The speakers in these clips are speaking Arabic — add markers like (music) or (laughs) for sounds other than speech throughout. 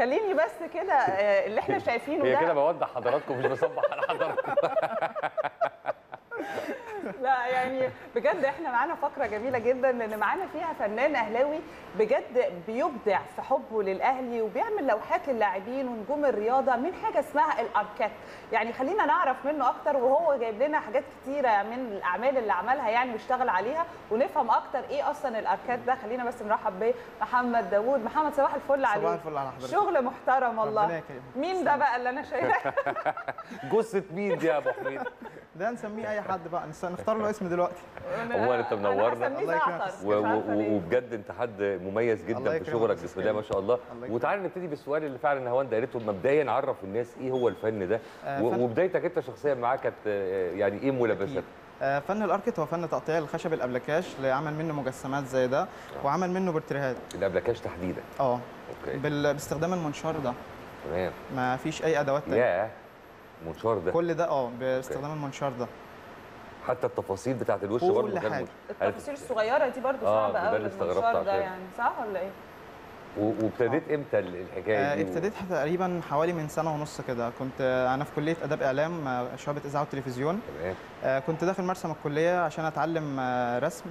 وخليني بس كده آه، اللي إحنا شايفينه هي كده ده بوضح حضراتكم مش بصبح على حضراتكم. (laughs) يعني بجد إحنا معانا فقرة جميلة جدا لأن معانا فيها فنان أهلاوي بجد بيبدع في حبه للأهلي وبيعمل لوحات للاعبين ونجوم الرياضة من حاجة اسمها الأركات. يعني خلينا نعرف منه أكتر وهو جايب لنا حاجات كتيرة من الأعمال اللي عملها يعني واشتغل عليها ونفهم أكتر إيه أصلا الأركات ده. خلينا بس نرحب بمحمد داوود. محمد صباح الفل عليك. صباح الفل على حضرتك. شغل محترم والله. مين ده بقى اللي أنا شايفاه (laughs) جثة مين دي يا أبو حميد؟ ده نسميه أي حد بقى. نس- نختار له اسم (laughs) دلوقتي. هو أنت منورنا. وبجد أنت حد مميز جدا في شغلك بسم الله ما شاء الله. وتعالى نبتدي بالسؤال اللي فعلا نهاوند قالته مبدئيا عرف الناس إيه هو الفن ده. آه، وبدايتك أنت شخصيا معاه كانت آه، يعني إيه ملابستك آه، فن الاركت هو فن تقطيع الخشب الأبلكاش لعمل منه مجسمات زي ده وعمل منه بورتريهات. الأبلكاش تحديدا. آه. okay. بال- باستخدام المنشار ده. تمام. ما فيش أي أدوات تانية. ياه منشار ده. كل ده آه باستخدام المنشار ده. حتى التفاصيل بتاعت الوش كل برضه كان حاجة. التفاصيل الصغيرة دي برضو آه، صعبة قوي بالمنشار ده. يعني صح ولا إيه؟ وابتديت إمتى ال- الحكاية آه، دي؟ ابتديت تقريبا حوالي من سنة ونص كده. كنت آه، أنا في كلية آداب إعلام آه، شعبة إذاعة وتلفزيون تمام. آه، كنت داخل مرسم الكلية عشان أتعلم آه، رسم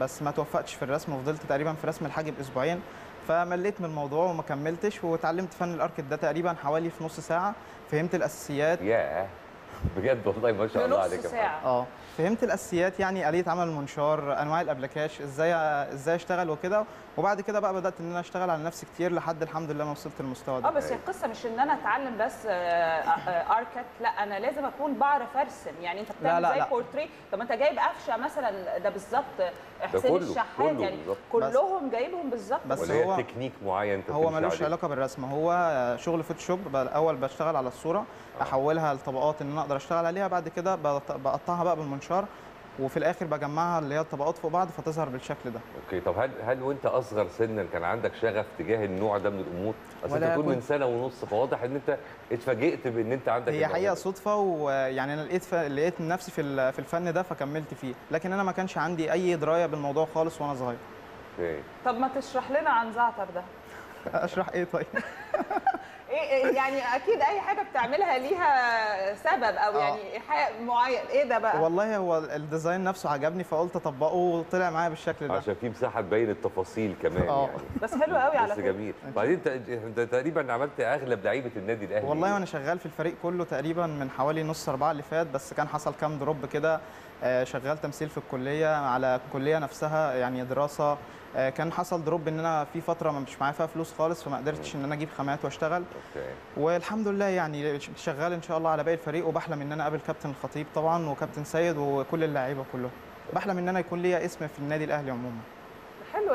بس ما توفقتش في الرسم وفضلت تقريبا في رسم الحاجب أسبوعين. فمليت من الموضوع وما كملتش وتعلمت فن الاركت ده تقريبا حوالي في نص ساعة. فهمت الأساسيات. ياه. بجد والله ما شاء الله عليك آه فهمت الأساسيات يعني آلية عمل المنشار أنواع الأبلكاش إزاي إزاي أشتغل وكده. وبعد كده بقى بدأت إن أنا أشتغل على نفسي كتير لحد الحمد لله ما وصلت للمستوى آه ده بس هي القصة مش إن أنا أتعلم بس آه، آه، اركت لا أنا لازم أكون بعرف أرسم. يعني أنت بتعمل لا، زي. بورتري طب ما أنت جايب أفشة مثلا ده بالظبط حسين الشحات يعني. كلهم جايبهم بالظبط. بس هو- تكنيك معين هو ملوش؟ علاقة بالرسم. هو شغل فوتوشوب الأول بشتغل على الصورة. أحولها لطبقات إن أنا أقدر أشتغل عليها. بعد كده بقط- بقطعها بقى بالمنشار وفي الآخر بجمعها اللي هي الطبقات فوق بعض فتظهر بالشكل ده. okay. طب هل هل وأنت أصغر سنا كان عندك شغف تجاه النوع ده من الأمور؟ أصل أنت ولا بتقول من سنة ونص فواضح إن أنت اتفاجئت بإن أنت عندك هي. حقيقة صدفة ويعني أنا لقيت ف... لقيت نفسي في ال- في الفن ده فكملت فيه. لكن أنا ما كانش عندي أي دراية بالموضوع خالص وأنا صغير. okay. طب ما تشرح لنا عن زعتر ده. (laughs) أشرح إيه طيب؟ (laughs) إيه يعني أكيد أي حاجة بتعملها ليها سبب أو آه. يعني حاجة معين. إيه ده بقى؟ والله هو ال design نفسه عجبني فقلت أطبقه وطلع معايا بالشكل ده. عشان في مساحة تبين التفاصيل كمان آه. يعني. بس حلو قوي على بس فكرة. جميل. بعدين أنت أنت تقريبا عملت أغلب لعيبة النادي الأهلي. والله وأنا شغال في الفريق كله تقريبا من حوالي نص أربعة اللي فات بس كان حصل كام drop كده. آه، شغال تمثيل في الكلية على الكلية نفسها يعني دراسة. آه، كان حصل drop إن أنا في فترة ما مش معايا فيها فلوس خالص فما قدرتش إن أنا أجيب خامات وأشتغل. okay. والحمد لله يعني شغال إن شاء الله على باقي الفريق وبحلم إن أنا أقابل كابتن الخطيب طبعا وكابتن سيد وكل اللعيبة كلهم. بحلم إن أنا يكون ليا اسم في النادي الأهلي عموما.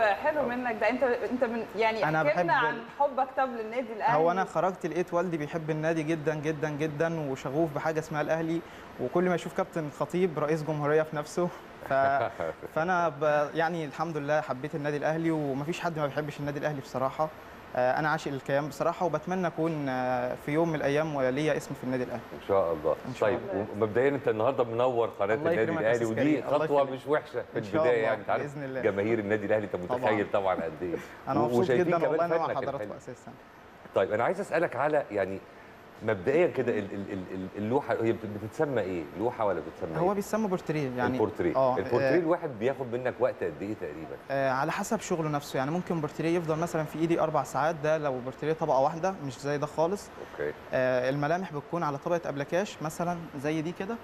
حلو حلو منك ده. انت انت من يعني لنا بحب- عن حبك. طب للنادي الأهلي. هو أنا خرجت لقيت والدي بيحب النادي جدا جدا جدا وشغوف بحاجة اسمها الأهلي. وكل ما يشوف كابتن الخطيب رئيس جمهورية في نفسه. ف... (laughs) فأنا ب... يعني الحمد لله حبيت النادي الأهلي ومفيش حد ما بيحبش النادي الأهلي بصراحة. أنا عاشق الكيان بصراحة وبتمنى أكون آه، في يوم من الأيام ليا اسم في النادي الأهلي إن شاء الله إن شاء طيب الله. ومبدئيا أنت النهارده منور قناة النادي الأهلي ودي خطوة. مش وحشة في البداية. يعني انت عارف. جماهير النادي الأهلي أنت. متخيل طبعا قد إيه أنا مبسوط جدا والله إن أنا مع حضراتكم. أساسا طيب أنا عايز أسألك على يعني مبدئيا كده ال- ال- ال- اللوحة هي بت- بتتسمى إيه؟ لوحة ولا بتتسمى هو إيه؟ بيسمى بورتريه يعني البورتريه. آه البورتريه آه، الواحد بياخد منك وقت قد إيه تقريبا؟ آه، على حسب شغله نفسه. يعني ممكن بورتريه يفضل مثلا في إيدي أربع ساعات ده لو بورتريه طبقة واحدة مش زي ده خالص. okay. آه، الملامح بتكون على طبقة أبلكاش مثلا زي دي كده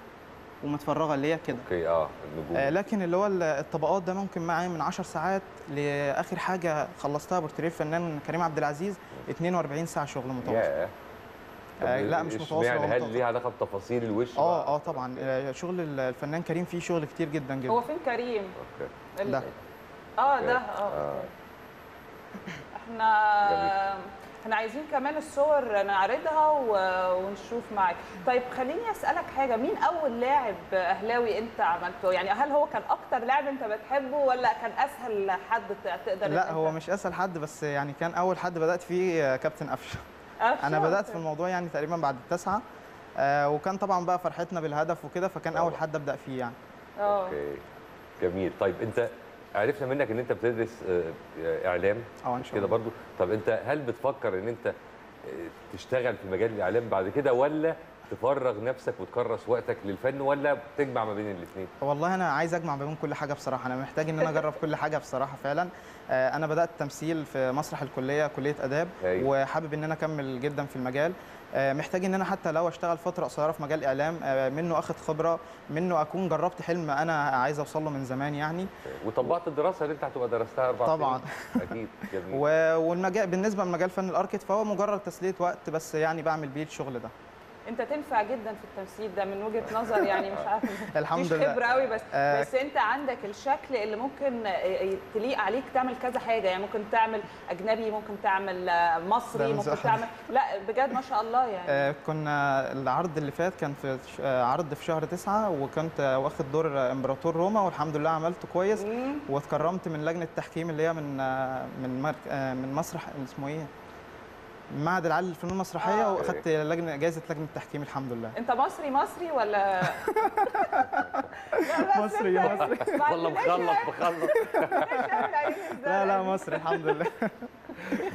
ومتفرغة اللي هي كده. okay آه النجوم. آه، لكن اللي هو ال- الطبقات ده ممكن معايا من 10 ساعات لآخر حاجة خلصتها بورتريه الفنان كريم عبد العزيز 42 ساعة شغل متواصل. طب آه، لا، مش متواصل، اشمعنى؟ هو هل متواصل. ليه علاقة بتفاصيل الوش آه؟ آه طبعا. آه، شغل ال- الفنان كريم فيه شغل كتير جدا جدا. هو فين كريم. أوكي. ال- ده. آه ده آه. آه. إحنا إحنا عايزين كمان الصور نعرضها و- ونشوف معاك. طيب خليني أسألك حاجة. مين أول لاعب أهلاوي أنت عملته؟ يعني هل هو كان أكتر لاعب أنت بتحبه ولا كان أسهل حد تقدر لا هو مش أسهل حد بس يعني كان أول حد بدأت فيه آه، كابتن قفشه قفشة. أنا بدأت في الموضوع يعني تقريبا بعد التاسعة. آه، وكان طبعا بقى فرحتنا بالهدف وكده فكان أول طبعا. حد أبدأ فيه يعني. أوكي. جميل. طيب أنت عرفنا منك إن أنت بتدرس آه، آه، إعلام أه إن شاء كده برضو. طب أنت هل بتفكر إن أنت تشتغل في مجال الإعلام بعد كده ولا تفرغ نفسك وتكرس وقتك للفن ولا تجمع ما بين الاثنين والله أنا عايز أجمع بين كل حاجة بصراحة. أنا محتاج إن أنا أجرب كل حاجة بصراحة فعلا. آه، أنا بدأت تمثيل في مسرح الكلية كلية آداب أيوة. وحابب إن أنا أكمل جدا في المجال. آه، محتاج إن أنا حتى لو أشتغل فترة قصيرة في مجال إعلام آه، منه أخد خبرة منه أكون جربت حلم أنا عايز أوصل له من زمان يعني. وطبقت الدراسة اللي أنت هتبقى درستها أربع طبعاً. أكيد. جميل. (laughs) والمجال بالنسبة لمجال فن الاركت فهو مجرد تسلية وقت بس يعني بعمل بيه الشغل ده. انت تنفع جدا في التمثيل ده من وجهة نظر يعني مش عارفة (laughs) الحمد لله. خبرة قوي بس آه. بس انت عندك الشكل اللي ممكن آه، تليق عليك تعمل كذا حاجة يعني ممكن تعمل أجنبي ممكن تعمل آه، مصري ممكن. تعمل لا بجد ما شاء الله يعني آه، كنا العرض اللي فات كان في آه، عرض في شهر تسعة وكنت واخد دور إمبراطور روما والحمد لله عملته كويس. واتكرمت من لجنة التحكيم اللي هي من من من مسرح اسمه إيه؟ معهد العالي للفنون المسرحية آه. وأخدت لجنه جائزة لجنة التحكيم الحمد لله. أنت مصري مصري ولا؟ (laughs) مصري أنت- مصري. (laughs) والله (laughs) عينين إزاي. لا لا مصري الحمد لله.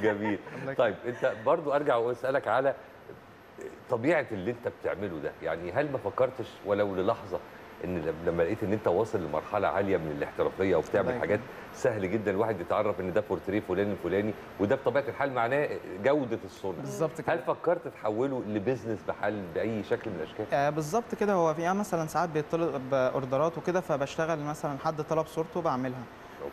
جميل. طيب أنت برضو أرجع وأسألك على طبيعة اللي أنت بتعمله ده. يعني هل ما فكرتش ولو للحظة إن لم- لما لقيت إن أنت واصل لمرحلة عالية من الاحترافية وبتعمل حاجات سهل جدا الواحد يتعرف إن ده بورتريه فلان الفلاني وده بطبيعة الحال معناه جودة الصنع بالظبط كده. هل فكرت تحوله ل business بحال بأي شكل من الأشكال؟ آه، بالظبط كده. هو في مثلا ساعات بيطلب اوردرات وكده فبشتغل مثلا حد طلب صورته بعملها.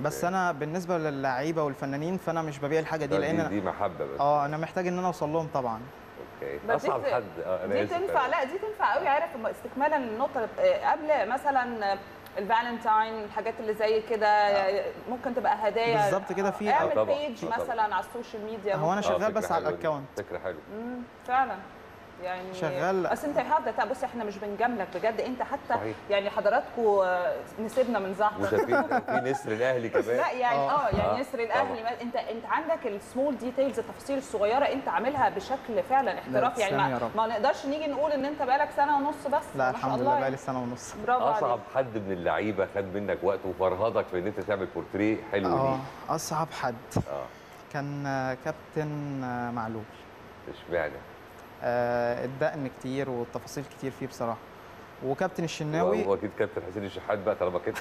بس okay. أنا بالنسبة للعيبة والفنانين فأنا مش ببيع الحاجة دي لأن دي, دي محبة بس. آه أنا محتاج إن أنا أوصل لهم طبعا. okay أصعب حد آه أنا دي. تنفع لا دي تنفع قوي عارف استكمالا للنقطه آه، قبل مثلا آه، الفالنتاين الحاجات اللي زي كده آه، ممكن تبقى هدايا بالظبط كده في- اعمل آه،. page آه،. مثلا على ال social media هو أنا ممكن- شغال فكرة بس على. ال account. فكرة حلوة فعلا يعني شغال. بس انت حضرتك بص إحنا مش بنجاملك بجد. انت حتى صحيح. يعني حضراتكم نسيبنا من زهر وشايفين (laughs) في نسر الاهلي كمان. لا يعني آه. آه يعني آه، نسر الاهلي ما- انت انت عندك ال small details التفاصيل الصغيرة انت عاملها بشكل فعلا احترافي يعني ما. ما نقدرش نيجي نقول إن انت بقالك سنة ونص بس. لا الحمد لله يعني. بقالي سنة ونص. برافو أصعب عليك حد من اللعيبة خد منك وقت وفرهدك في إن أنت تعمل بورتريه حلو آه ليه. أصعب حد. آه. كان آه، كابتن آه، معلول. إشمعنى؟ آه، الدقن كتير والتفاصيل كتير فيه بصراحة. وكابتن الشناوي هو أكيد كابتن حسين الشحات بقى طالما كده.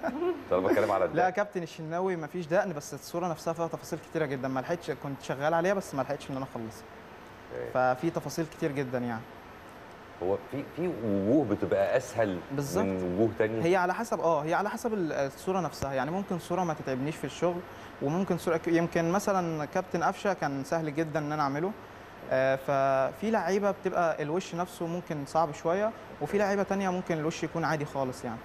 (laughs) طالما كلام على لا الدقن. كابتن الشناوي مفيش دقن بس الصورة نفسها فيها تفاصيل كتيرة جدا. ما لحقتش كنت شغال عليها بس ما لحقتش إن أنا أخلصها. ففي تفاصيل كتير جدا يعني. هو في في وجوه بتبقى أسهل بالظبط. من وجوه تانية؟ هي على حسب آه هي على حسب ال- الصورة نفسها. يعني ممكن صورة ما تتعبنيش في الشغل وممكن صورة يمكن مثلا كابتن قفشة كان سهل جدا إن أنا أعمله. آه، ففي لعيبة بتبقى الوش نفسه ممكن صعب شوية وفي لعيبة تانية ممكن الوش يكون عادي خالص يعني.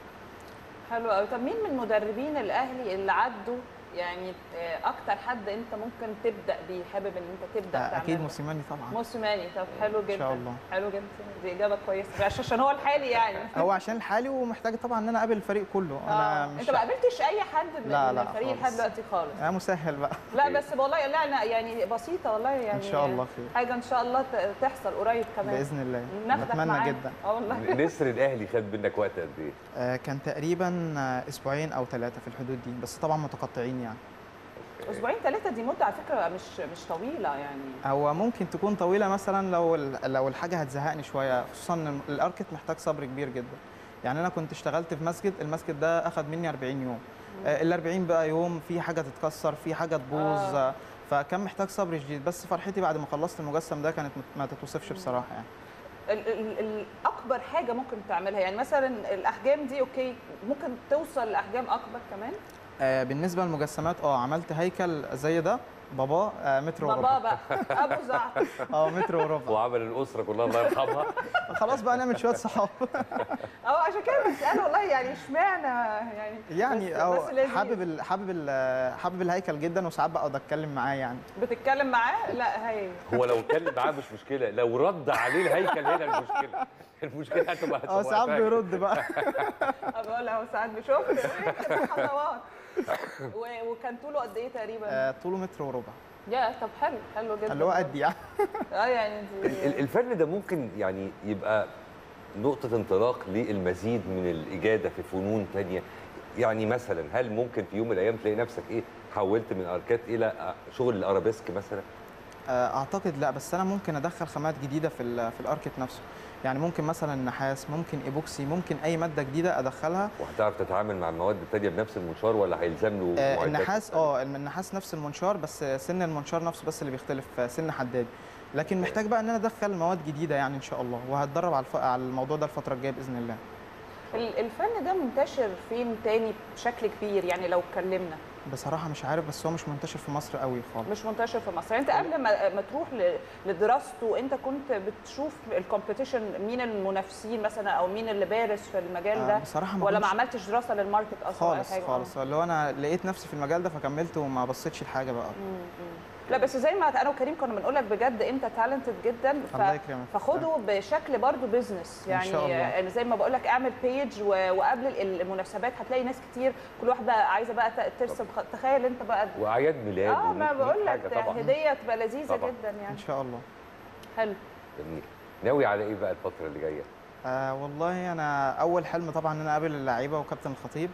حلو قوي طب مين من مدربين الأهلي اللي عدوا يعني آه، أكتر حد أنت ممكن تبدأ بيه حابب إن أنت تبدأ آه، أكيد تعمله؟ موسيماني طبعا. موسيماني. طب حلو جدا شاء الله. حلو جدا. دي إجابة كويسة. (laughs) عشان هو الحالي يعني. (laughs) هو عشان الحالي ومحتاج طبعا إن أنا أقابل الفريق كله. أنا آه. مش انت ما قابلتش أي حد من, لا، من لا، الفريق. لحد دلوقتي خالص. أنا مسهل بقى. لا بس والله لا لا يعني بسيطة والله يعني. إن شاء الله خير. حاجة إن شاء الله تحصل قريب كمان. بإذن الله. معانا. جدا. آه والله. (laughs) نسر الأهلي خد منك وقت قد إيه؟ آه، كان تقريبا آه، أسبوعين أو ثلاثة في الحدود دي. بس طبعا متقطعين يعني. أسبوعين ثلاثة دي مدة على فكرة مش مش طويلة يعني. هو ممكن تكون طويلة مثلا لو ال- لو الحاجة هتزهقني شوية خصوصا إن الاركت محتاج صبر كبير جدا. يعني أنا كنت اشتغلت في مسجد المسجد ده أخد مني 40 يوم. آه، ال 40 بقى يوم في حاجة تتكسر في حاجة تبوظ. آه. فكان محتاج صبر شديد. بس فرحتي بعد ما خلصت المجسم ده كانت ما تتوصفش بصراحة يعني. ال ال ال أكبر حاجة ممكن تعملها يعني مثلا الأحجام دي okay ممكن توصل لأحجام أكبر كمان؟ بالنسبة للمجسمات آه عملت هيكل زي ده. بابا آه متر بابا وربع بقى. (laughs) أبو زعتر آه متر وربع. وعمل الأسرة كلها الله يرحمها. (laughs) خلاص بقى نعمل شوية صحاب. (laughs) آه عشان كده بسال والله يعني اشمعنى؟ يعني يعني بس-. حابب ال حابب ال حابب الهيكل جدا وساعات بقعد أتكلم معاه يعني. بتتكلم معاه؟ لا هي. هو لو اتكلم معاه مش مشكلة. لو رد عليه الهيكل هنا المشكلة المشكلة هتبقى آه ساعات. بيرد بقى. بقول له ساعات بشوف خطوات و- وكان طوله قد إيه تقريبا؟ آه طوله متر وربع. يا طب حلو حلو جدا. اللي هو قد يعني. (laughs) آه يعني الفن ده ممكن يعني يبقى نقطة انطلاق للمزيد من الإجادة في فنون تانية. يعني مثلا هل ممكن في يوم من الأيام تلاقي نفسك إيه حولت من اركات إلى آه، شغل الأرابيسك مثلا؟ آه، أعتقد لا بس أنا ممكن أدخل خامات جديدة في ال- في الاركت نفسه. يعني ممكن مثلا نحاس ممكن إيبوكسي ممكن أي مادة جديدة أدخلها. وهتعرف تتعامل مع المواد التانية بنفس المنشار ولا هيلزم له آه، النحاس آه النحاس نفس المنشار بس سن المنشار نفسه بس اللي بيختلف آه، سن حداد. لكن محتاج بقى إن أنا أدخل مواد جديدة يعني إن شاء الله وهتدرب على الف... على الموضوع ده الفترة الجاية بإذن الله. ال- الفن ده منتشر فين تاني بشكل كبير يعني لو اتكلمنا؟ بصراحة مش عارف بس هو مش منتشر في مصر قوي خالص. مش منتشر في مصر. يعني انت قبل ما ما تروح لدراسته انت كنت بتشوف ال competition مين المنافسين مثلا أو مين اللي بارز في المجال آه، ده؟ بصراحة ما ولا ما عملتش دراسة لل market أصلا خالص خالص. اللي هو أنا لقيت نفسي في المجال ده فكملت وما بصيتش لحاجة بقى. مم. لا بس زي ما أنا وكريم كنا بنقول لك بجد أنت talented جدا ف... الله يكرمك. فخده بشكل برضو business يعني شاء الله. يعني زي ما بقول لك اعمل page و... وقبل ال- المناسبات هتلاقي ناس كتير كل واحدة عايزة بقى ترسم. خ... تخيل أنت بقى وأعياد ميلاد آه ما بقول لك هدية تبقى لذيذة طبعاً. جدا يعني. إن شاء الله. حلو. جميل. ناوي على إيه بقى الفترة اللي جاية؟ آه والله أنا أول حلم طبعا إن أنا أقابل اللعيبة وكابتن الخطيب.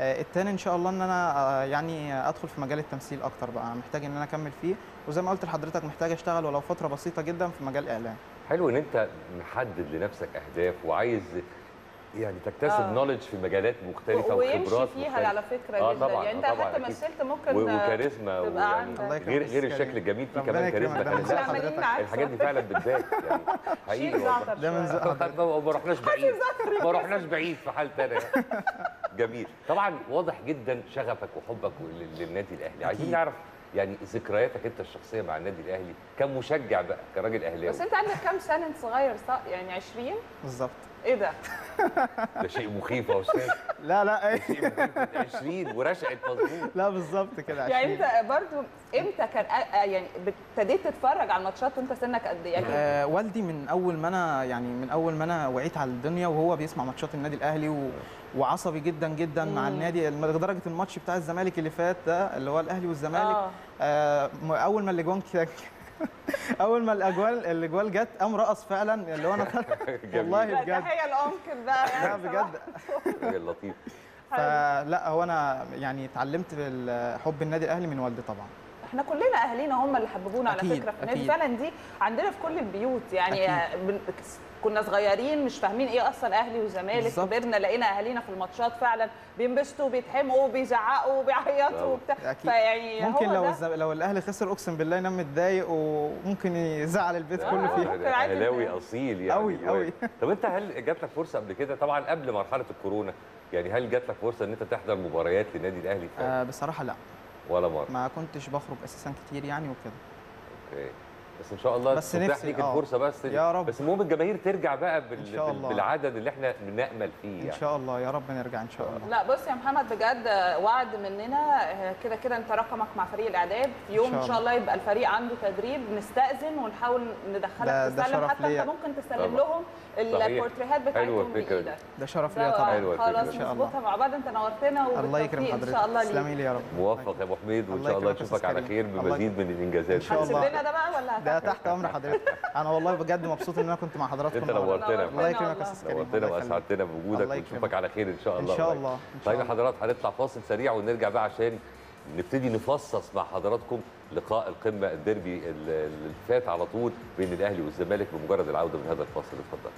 التاني إن شاء الله إن أنا آه يعني أدخل في مجال التمثيل أكتر بقى. محتاج إن أنا أكمل فيه. وزي ما قلت لحضرتك محتاج أشتغل ولو فترة بسيطة جدا في مجال الاعلام حلو إن أنت محدد لنفسك أهداف وعايز يعني تكتسب آه. نولج في مجالات مختلفة وخبرات فيها مختلفة. على فكرة آه جدا طبعاً، يعني أنت آه طبعاً، حتى أكيد. مثلت ممكن وكاريزما تبقى ويعني عندك. الله يكرمك غير غير الشكل. الجميل في كمان كاريزما. الحاجات دي فعلا بتبان يعني (laughs) حقيقي شيل والله. زعتر ده من حضرتك ما رحناش بعيد (laughs) ما رحناش بعيد في حال تاني (laughs) جميل طبعا واضح جدا شغفك وحبك لل- للنادي الأهلي عايزين. نعرف يعني ذكرياتك أنت الشخصية مع النادي الأهلي كمشجع بقى كراجل أهلاوي بس أنت عندك كام سنة انت صغير صح يعني 20 بالظبط إيه ده؟ (laughs) ده شيء مخيف يا أستاذ. لا لا إيه شيء مخيف. 20 ورشقت مظبوط. لا بالظبط كده يعني. انت برضو إمتى كان يعني ابتديت تتفرج على الماتشات وانت سنك قد إيه؟ يعني آه والدي من أول ما أنا يعني من أول ما أنا وعيت على الدنيا وهو بيسمع ماتشات النادي الأهلي و... وعصبي جدا جدا مع مم. النادي لدرجة الماتش بتاع الزمالك اللي فات ده اللي هو الأهلي والزمالك. آه. م- أول ما الأجوان كده (laughs) اول ما الاجوال الأجوال جت قام رقص فعلا اللي هو أنا (laughs) والله لا بجد تحيه الأنكل بقى لا يعني بجد. راجل لطيف. (laughs) فلا هو أنا يعني اتعلمت حب النادي الأهلي من والدي طبعا. إحنا كلنا اهالينا هم اللي حببونا على فكرة في النادي. فعلا دي عندنا في كل البيوت يعني أكيد. كنا صغيرين مش فاهمين إيه أصلا أهلي وزمالك بالظبط. كبرنا لقينا أهالينا في الماتشات فعلا بينبسطوا وبيتحمقوا وبيزعقوا وبيعيطوا. وبتاع. فيعني ممكن هو لو ده. لو الأهلي خسر أقسم بالله ينام متضايق وممكن يزعل البيت آه، كله فيه ممكن عادي أهلاوي أصيل يعني أوي، جواك. أوي. (laughs) طب أنت هل جات لك فرصة قبل كده طبعا قبل مرحلة الكورونا يعني هل جات لك فرصة إن أنت تحضر مباريات للنادي الأهلي في آه بصراحة لا ولا مرة ما كنتش بخرج أساسا كتير يعني وكده أوكي بس إن شاء الله بس نفسي- ليك آه. الفرصة بس يا رب. بس المهم الجماهير ترجع بقى بال... إن شاء الله. بالعدد اللي إحنا بنأمل فيه إن يعني شاء الله يا رب نرجع إن شاء الله لا بص يا محمد بجد وعد مننا كده كده أنت رقمك مع فريق الإعداد في يوم شاء إن شاء الله يبقى الفريق عنده تدريب نستأذن ونحاول ندخلك تسلم شرف حتى ليا. أنت ممكن تسلم. لهم. البورتريهات بتاعتهم. بإيدك ده شرف ليا طبعا خلاص دي. إن شاء الله. نظبطها مع بعض أنت نورتنا الله يكرم حضرتك إن شاء الله تسلمي لي يا رب موفق يا أبو حميد وإن شاء الله نشوفك على خير بمزيد من الانجازات إن شاء هتسيب الله. لنا ده بقى ولا ده؟ تحت أمر حضرتك أنا والله بجد مبسوط إن أنا كنت مع حضراتكم أنت. نورتنا الله يكرمك. يا أستاذ كريم نورتنا. وأسعدتنا بوجودك ونشوفك. على خير إن شاء الله إن شاء. الله طيب يا حضرات هنطلع فاصل سريع ونرجع بقى عشان نبتدي نفصص مع حضراتكم لقاء القمة الديربي اللي فات على طول بين الأهلي والزمالك بمجرد العودة من هذا الفاصل اتفضل